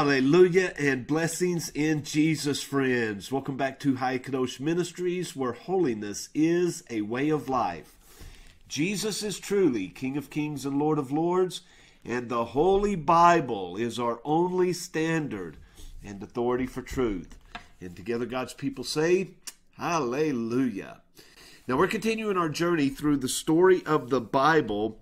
Hallelujah and blessings in Jesus, friends. Welcome back to High Kadosh Ministries, where holiness is a way of life. Jesus is truly King of Kings and Lord of Lords, and the Holy Bible is our only standard and authority for truth. And together, God's people say, Hallelujah. Now, we're continuing our journey through the story of the Bible.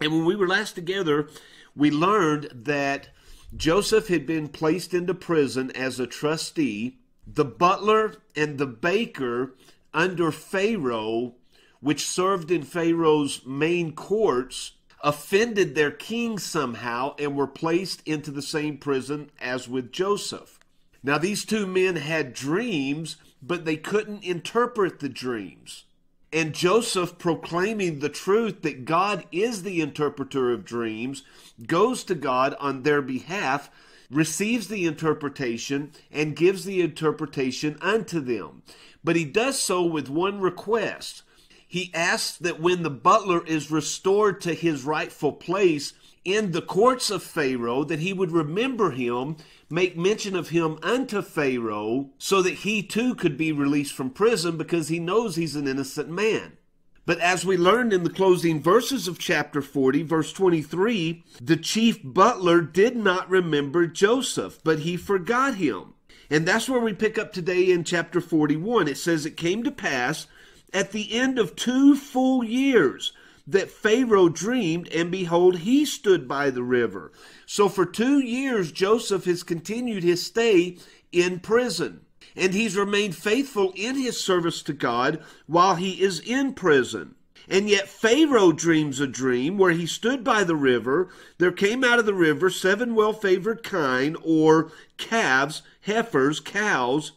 And when we were last together, we learned that Joseph had been placed into prison as a trustee. The butler and the baker under Pharaoh, which served in Pharaoh's main courts, offended their king somehow and were placed into the same prison as with Joseph. Now, these two men had dreams, but they couldn't interpret the dreams. And Joseph, proclaiming the truth that God is the interpreter of dreams, goes to God on their behalf, receives the interpretation, and gives the interpretation unto them. But he does so with one request. He asks that when the butler is restored to his rightful place in the courts of Pharaoh, that he would remember him make mention of him unto Pharaoh so that he too could be released from prison because he knows he's an innocent man. But as we learned in the closing verses of chapter 40, verse 23, the chief butler did not remember Joseph, but he forgot him. And that's where we pick up today in chapter 41. It says, It came to pass at the end of two full years that Pharaoh dreamed, and behold, he stood by the river. So for two years, Joseph has continued his stay in prison. And he's remained faithful in his service to God while he is in prison. And yet Pharaoh dreams a dream where he stood by the river. There came out of the river seven well favored kine, or calves, heifers, cows,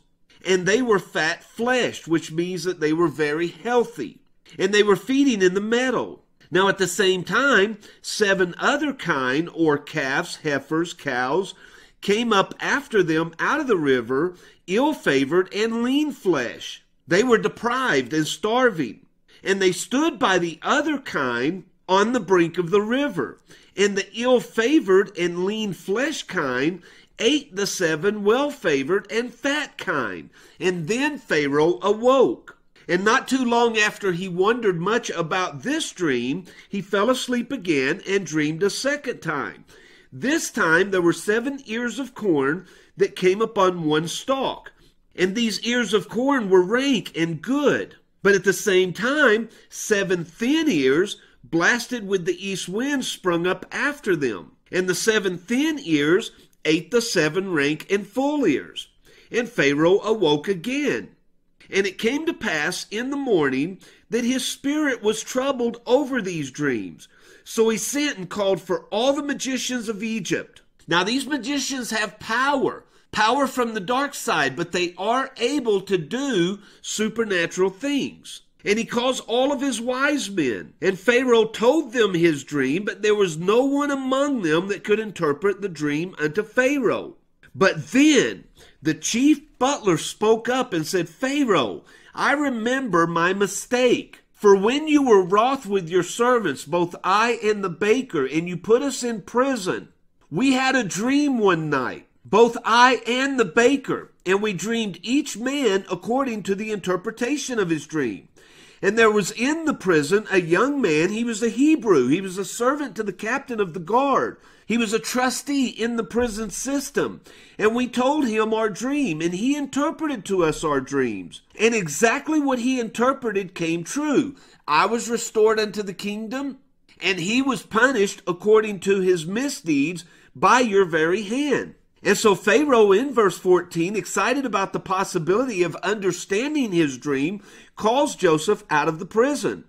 and they were fat fleshed, which means that they were very healthy and they were feeding in the meadow. Now, at the same time, seven other kine, or calves, heifers, cows, came up after them out of the river, ill favored and lean flesh. They were deprived and starving, and they stood by the other kine on the brink of the river. And the ill favored and lean flesh kine ate the seven well favored and fat kine. And then Pharaoh awoke. And not too long after he wondered much about this dream, he fell asleep again and dreamed a second time. This time there were seven ears of corn that came upon one stalk. And these ears of corn were rank and good. But at the same time, seven thin ears, blasted with the east wind, sprung up after them. And the seven thin ears ate the seven rank and full ears. And Pharaoh awoke again. And it came to pass in the morning that his spirit was troubled over these dreams. So he sent and called for all the magicians of Egypt. Now, these magicians have power, power from the dark side, but they are able to do supernatural things. And he calls all of his wise men. And Pharaoh told them his dream, but there was no one among them that could interpret the dream unto Pharaoh. But then the chief butler spoke up and said, Pharaoh, I remember my mistake. For when you were wroth with your servants, both I and the baker, and you put us in prison, we had a dream one night, both I and the baker, and we dreamed each man according to the interpretation of his dream. And there was in the prison a young man, he was a Hebrew, he was a servant to the captain of the guard. He was a trustee in the prison system. And we told him our dream, and he interpreted to us our dreams. And exactly what he interpreted came true. I was restored unto the kingdom, and he was punished according to his misdeeds by your very hand. And so Pharaoh in verse 14, excited about the possibility of understanding his dream, calls Joseph out of the prison.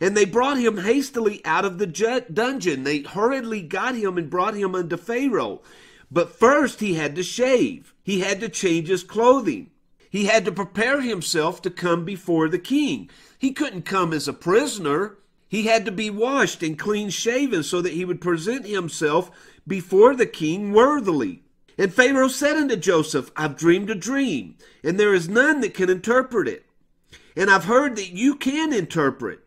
And they brought him hastily out of the dungeon. They hurriedly got him and brought him unto Pharaoh. But first he had to shave. He had to change his clothing. He had to prepare himself to come before the king. He couldn't come as a prisoner. He had to be washed and clean shaven so that he would present himself before the king worthily. And Pharaoh said unto Joseph, I've dreamed a dream, and there is none that can interpret it. And I've heard that you can interpret.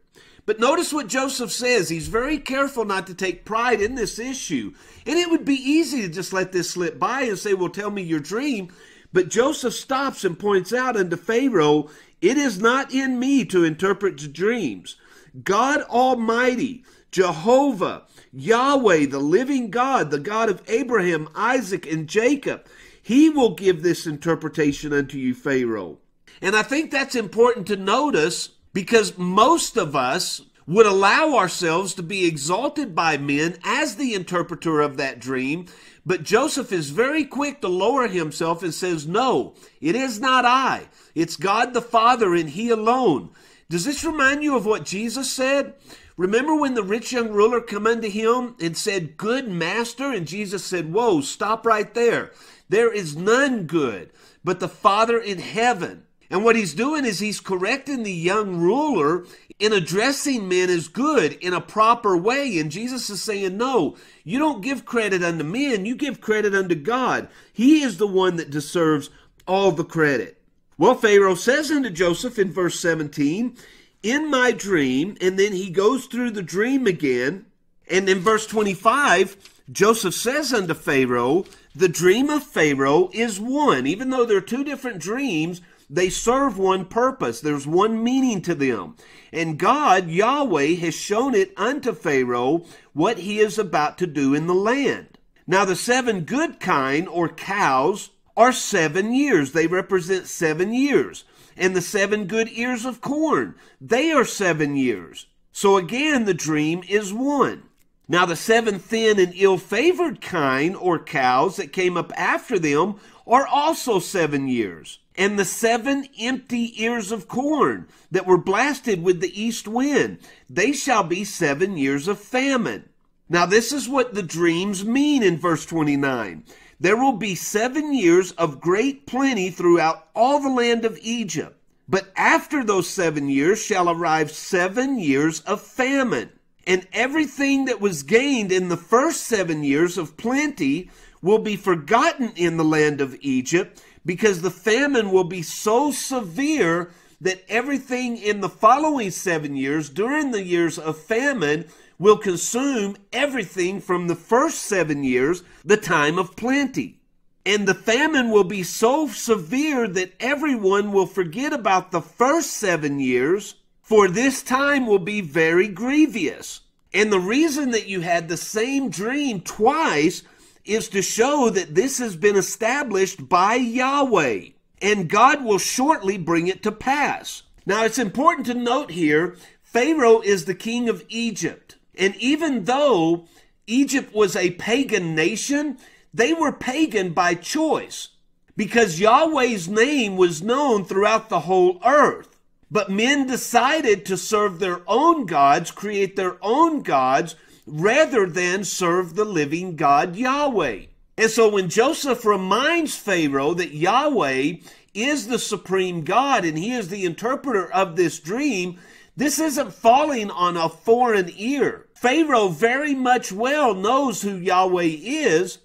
But notice what Joseph says. He's very careful not to take pride in this issue. And it would be easy to just let this slip by and say, Well, tell me your dream. But Joseph stops and points out unto Pharaoh, It is not in me to interpret dreams. God Almighty, Jehovah, Yahweh, the living God, the God of Abraham, Isaac, and Jacob, he will give this interpretation unto you, Pharaoh. And I think that's important to notice because most of us would allow ourselves to be exalted by men as the interpreter of that dream. But Joseph is very quick to lower himself and says, No, it is not I. It's God the Father and He alone. Does this remind you of what Jesus said? Remember when the rich young ruler come unto him and said, Good master? And Jesus said, Whoa, stop right there. There is none good but the Father in heaven. And what he's doing is he's correcting the young ruler in addressing men as good in a proper way. And Jesus is saying, No, you don't give credit unto men, you give credit unto God. He is the one that deserves all the credit. Well, Pharaoh says unto Joseph in verse 17, in my dream, and then he goes through the dream again. And in verse 25, Joseph says unto Pharaoh, The dream of Pharaoh is one. Even though they're two different dreams, they serve one purpose. There's one meaning to them. And God, Yahweh, has shown it unto Pharaoh what he is about to do in the land. Now, the seven good kine, or cows, are seven years. They represent seven years and the seven good ears of corn. They are seven years. So again, the dream is one. Now, the seven thin and ill favored kine, or cows, that came up after them are also seven years. And the seven empty ears of corn that were blasted with the east wind, they shall be seven years of famine. Now, this is what the dreams mean in verse 29. There will be seven years of great plenty throughout all the land of Egypt. But after those seven years shall arrive seven years of famine. And everything that was gained in the first seven years of plenty will be forgotten in the land of Egypt because the famine will be so severe that everything in the following seven years, during the years of famine, will consume everything from the first seven years, the time of plenty. And the famine will be so severe that everyone will forget about the first seven years, for this time will be very grievous. And the reason that you had the same dream twice is to show that this has been established by Yahweh, and God will shortly bring it to pass. Now, it's important to note here Pharaoh is the king of Egypt. And even though Egypt was a pagan nation, they were pagan by choice because Yahweh's name was known throughout the whole earth. But men decided to serve their own gods, create their own gods, rather than serve the living God Yahweh. And so when Joseph reminds Pharaoh that Yahweh is the supreme God and he is the interpreter of this dream, this isn't falling on a foreign ear. Pharaoh very much well knows who Yahweh is,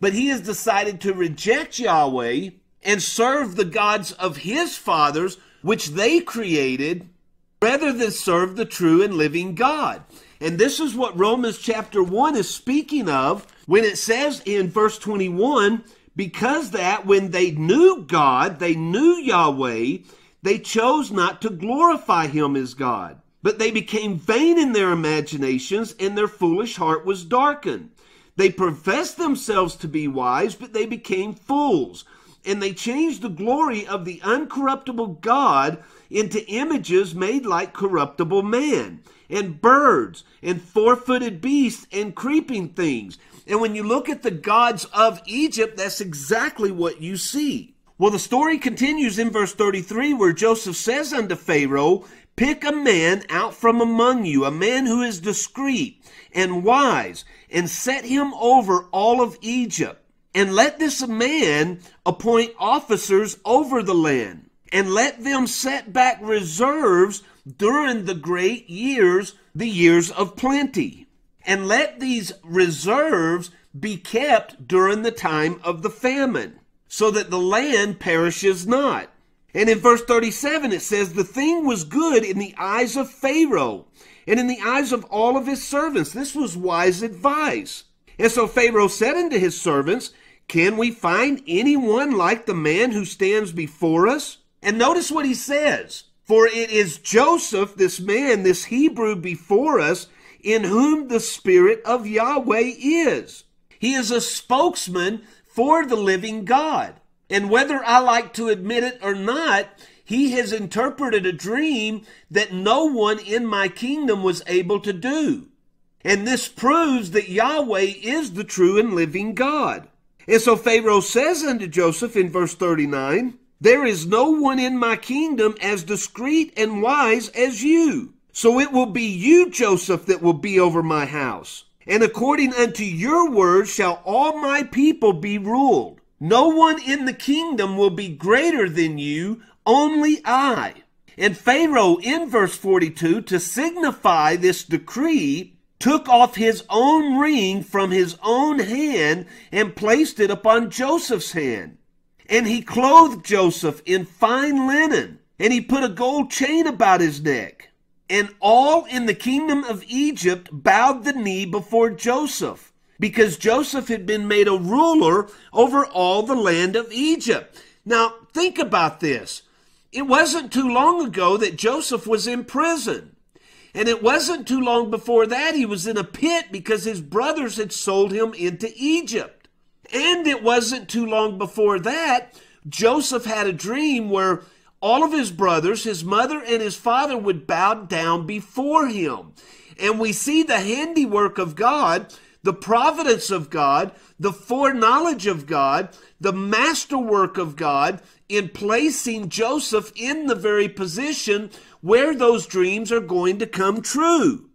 but he has decided to reject Yahweh and serve the gods of his fathers, which they created, rather than serve the true and living God. And this is what Romans chapter 1 is speaking of when it says in verse 21 because that when they knew God, they knew Yahweh, they chose not to glorify him as God, but they became vain in their imaginations, and their foolish heart was darkened. They professed themselves to be wise, but they became fools. And they changed the glory of the uncorruptible God into images made like corruptible man, and birds, and four footed beasts, and creeping things. And when you look at the gods of Egypt, that's exactly what you see. Well, the story continues in verse 33 where Joseph says unto Pharaoh, Pick a man out from among you, a man who is discreet and wise, and set him over all of Egypt. And let this man appoint officers over the land, and let them set back reserves during the great years, the years of plenty. And let these reserves be kept during the time of the famine so that the land perishes not. And in verse 37 it says, The thing was good in the eyes of Pharaoh, and in the eyes of all of his servants. This was wise advice. And so Pharaoh said unto his servants, Can we find anyone like the man who stands before us? And notice what he says. For it is Joseph, this man, this Hebrew before us, in whom the Spirit of Yahweh is. He is a spokesman for the living God. And whether I like to admit it or not, he has interpreted a dream that no one in my kingdom was able to do. And this proves that Yahweh is the true and living God. And so Pharaoh says unto Joseph in verse 39, There is no one in my kingdom as discreet and wise as you. So it will be you, Joseph, that will be over my house. And according unto your word shall all my people be ruled. No one in the kingdom will be greater than you, only I. And Pharaoh in verse 42, to signify this decree, took off his own ring from his own hand and placed it upon Joseph's hand. And he clothed Joseph in fine linen, and he put a gold chain about his neck. And all in the kingdom of Egypt bowed the knee before Joseph, because Joseph had been made a ruler over all the land of Egypt. Now, think about this. It wasn't too long ago that Joseph was in prison. And it wasn't too long before that he was in a pit because his brothers had sold him into Egypt. And it wasn't too long before that Joseph had a dream where all of his brothers, his mother and his father would bow down before him. And we see the handiwork of God, the providence of God, the foreknowledge of God, the masterwork of God in placing Joseph in the very position where those dreams are going to come true.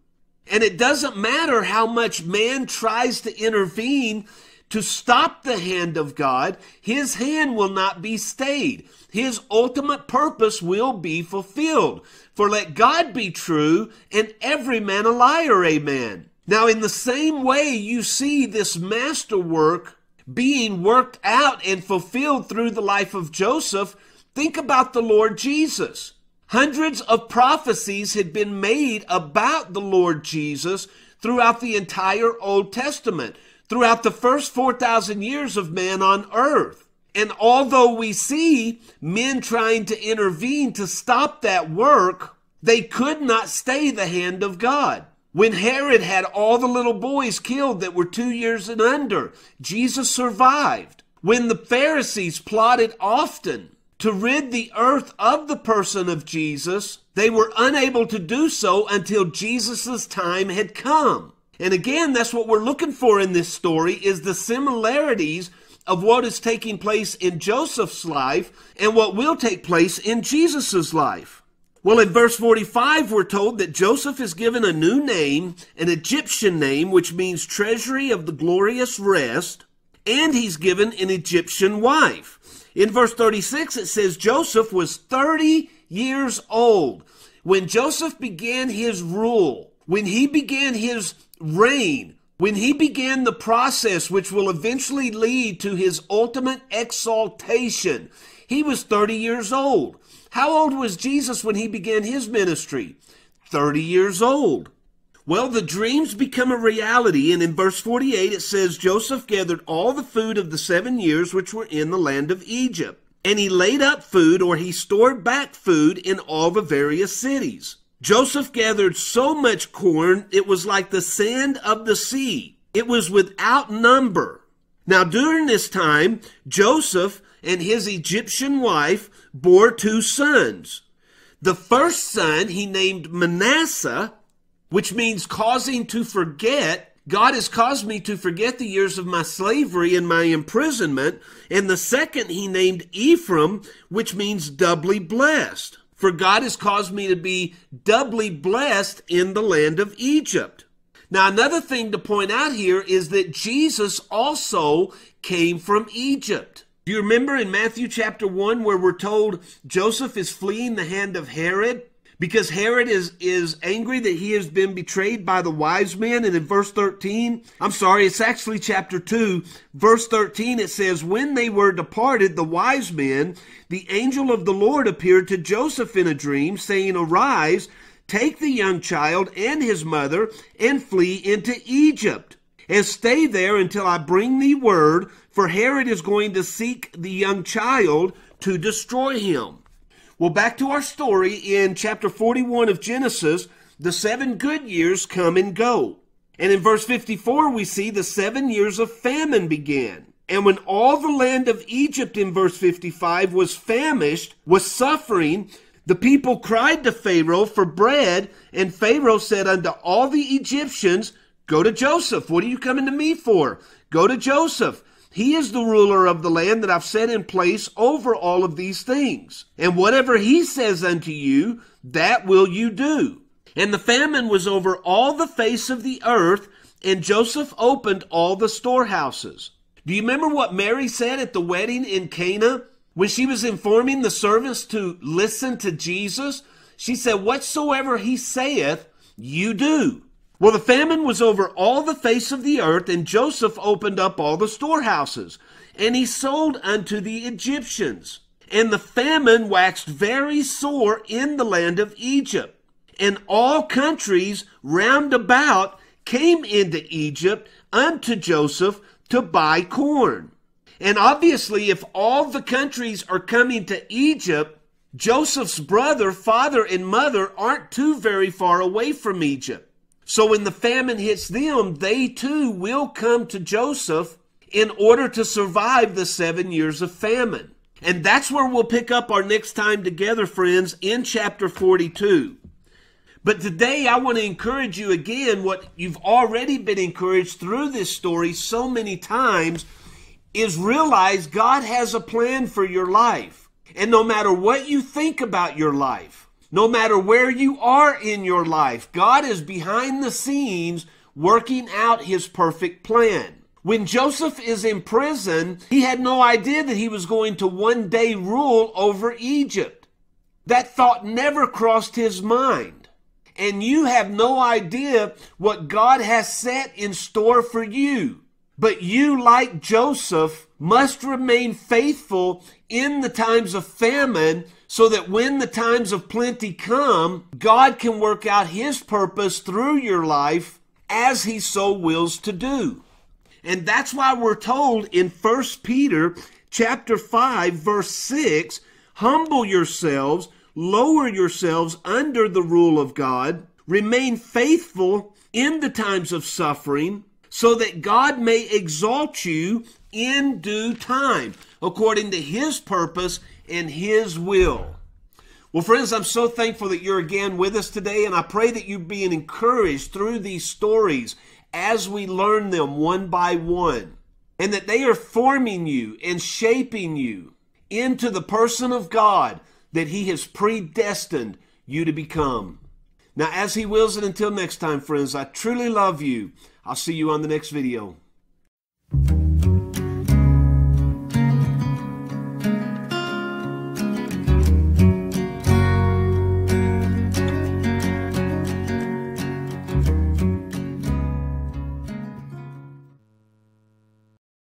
And it doesn't matter how much man tries to intervene to stop the hand of God, his hand will not be stayed. His ultimate purpose will be fulfilled. For let God be true and every man a liar, amen. Now, in the same way, you see this masterwork being worked out and fulfilled through the life of Joseph, think about the Lord Jesus. Hundreds of prophecies had been made about the Lord Jesus throughout the entire Old Testament, throughout the first 4,000 years of man on earth. And although we see men trying to intervene to stop that work, they could not stay the hand of God. When Herod had all the little boys killed that were two years and under, Jesus survived. When the Pharisees plotted often to rid the earth of the person of Jesus, they were unable to do so until Jesus' time had come. And again, that's what we're looking for in this story is the similarities of what is taking place in Joseph's life and what will take place in Jesus' life. Well, in verse 45, we're told that Joseph is given a new name, an Egyptian name, which means treasury of the glorious rest, and he's given an Egyptian wife. In verse 36, it says Joseph was 30 years old when Joseph began his rule, when he began his reign, when he began the process which will eventually lead to his ultimate exaltation. He was 30 years old. How old was Jesus when he began his ministry? 30 years old. Well, the dreams become a reality, and in verse 48 it says Joseph gathered all the food of the seven years which were in the land of Egypt, and he laid up food, or he stored back food in all the various cities. Joseph gathered so much corn, it was like the sand of the sea. It was without number. Now, during this time, Joseph and his Egyptian wife bore two sons. The first son he named Manasseh, which means causing to forget. God has caused me to forget the years of my slavery and my imprisonment. And the second he named Ephraim, which means doubly blessed. For God has caused me to be doubly blessed in the land of Egypt. Now, another thing to point out here is that Jesus also came from Egypt. Do you remember in Matthew chapter 1 where we're told Joseph is fleeing the hand of Herod? Because Herod is, is angry that he has been betrayed by the wise men. And in verse 13, I'm sorry, it's actually chapter 2, verse 13, it says, When they were departed, the wise men, the angel of the Lord appeared to Joseph in a dream, saying, Arise, take the young child and his mother and flee into Egypt and stay there until I bring thee word, for Herod is going to seek the young child to destroy him. Well, back to our story in chapter 41 of Genesis, the seven good years come and go. And in verse 54, we see the seven years of famine began. And when all the land of Egypt in verse 55 was famished, was suffering, the people cried to Pharaoh for bread, and Pharaoh said unto all the Egyptians, Go to Joseph. What are you coming to me for? Go to Joseph. He is the ruler of the land that I've set in place over all of these things. And whatever he says unto you, that will you do. And the famine was over all the face of the earth, and Joseph opened all the storehouses. Do you remember what Mary said at the wedding in Cana? When she was informing the servants to listen to Jesus, she said, Whatsoever he saith, you do. Well, the famine was over all the face of the earth, and Joseph opened up all the storehouses, and he sold unto the Egyptians. And the famine waxed very sore in the land of Egypt. And all countries round about came into Egypt unto Joseph to buy corn. And obviously, if all the countries are coming to Egypt, Joseph's brother, father, and mother aren't too very far away from Egypt. So when the famine hits them, they too will come to Joseph in order to survive the seven years of famine. And that's where we'll pick up our next time together, friends, in chapter 42. But today I want to encourage you again what you've already been encouraged through this story so many times is realize God has a plan for your life. And no matter what you think about your life, no matter where you are in your life, God is behind the scenes working out his perfect plan. When Joseph is in prison, he had no idea that he was going to one day rule over Egypt. That thought never crossed his mind. And you have no idea what God has set in store for you. But you, like Joseph, must remain faithful in the times of famine so that when the times of plenty come, God can work out His purpose through your life as He so wills to do. And that's why we're told in 1 Peter chapter 5 verse 6, humble yourselves, lower yourselves under the rule of God, remain faithful in the times of suffering, so that God may exalt you in due time, according to his purpose and his will. Well, friends, I'm so thankful that you're again with us today, and I pray that you're being encouraged through these stories as we learn them one by one, and that they are forming you and shaping you into the person of God that He has predestined you to become. Now, as He wills it, until next time, friends, I truly love you. I'll see you on the next video.